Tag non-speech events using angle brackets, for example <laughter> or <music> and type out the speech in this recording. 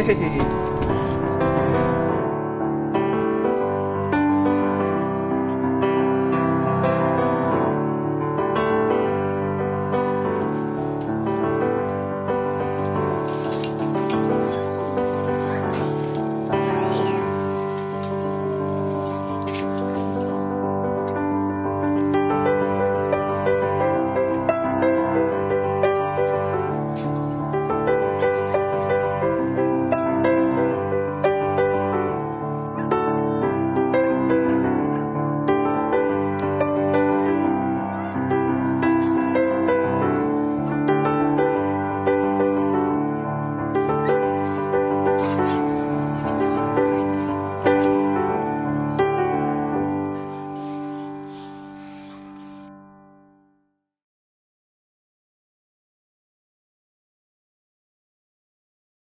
Hey. <laughs>